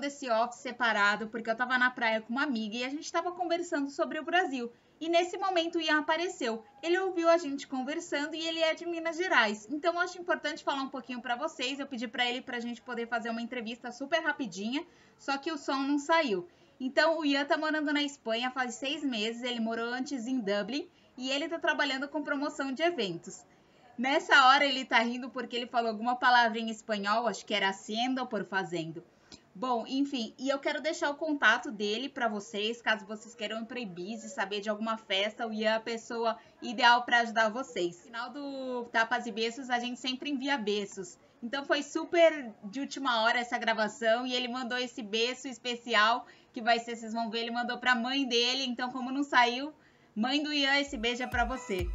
desse off separado porque eu tava na praia com uma amiga e a gente tava conversando sobre o Brasil. E nesse momento o Ian apareceu. Ele ouviu a gente conversando e ele é de Minas Gerais. Então eu acho importante falar um pouquinho para vocês. Eu pedi para ele pra gente poder fazer uma entrevista super rapidinha, só que o som não saiu. Então o Ian tá morando na Espanha faz seis meses. Ele morou antes em Dublin e ele tá trabalhando com promoção de eventos. Nessa hora ele tá rindo porque ele falou alguma palavra em espanhol, acho que era haciendo por fazendo. Bom, enfim, e eu quero deixar o contato dele para vocês, caso vocês queiram ir para Ibiza saber de alguma festa, o Ian é a pessoa ideal para ajudar vocês. No final do Tapas e Beços, a gente sempre envia beços. Então foi super de última hora essa gravação e ele mandou esse beijo especial que vai ser, vocês vão ver, ele mandou para a mãe dele. Então, como não saiu, mãe do Ian, esse beijo é para você.